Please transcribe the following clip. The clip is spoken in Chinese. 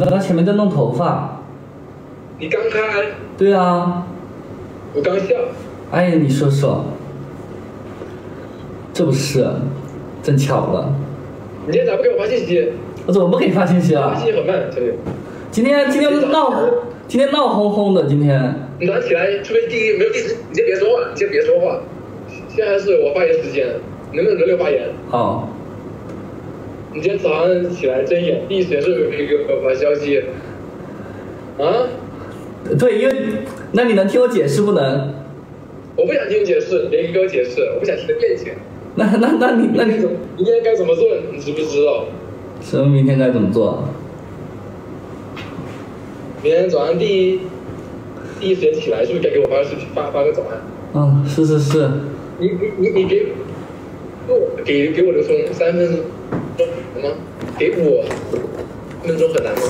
刚刚前面在弄头发。你刚开？对啊。我刚笑。哎，你说说。这不是，真巧了。你今天咋不给我发信息？我怎么不给你发信息啊？发信息很慢，兄弟。今天今天闹，今天闹哄哄的。今天。你早上起来，除非第一没有第十，你先别说话，你先别说话。现在是我发言时间，能不能轮流发言？好。你今天早上起来睁眼，第一时间是不是给我发消息？啊？对，因为那你能听我解释不能？我不想听你解释，别给我解释，我不想听你辩解。那那那你那你明天该怎么做？你知不知道？什么明天该怎么做？明天早上第一第一时间起来，是不是该给我发个视频，发发个早安？嗯，是是是。你你你你给，给给我留出三分好吗？给我，那种很难吗？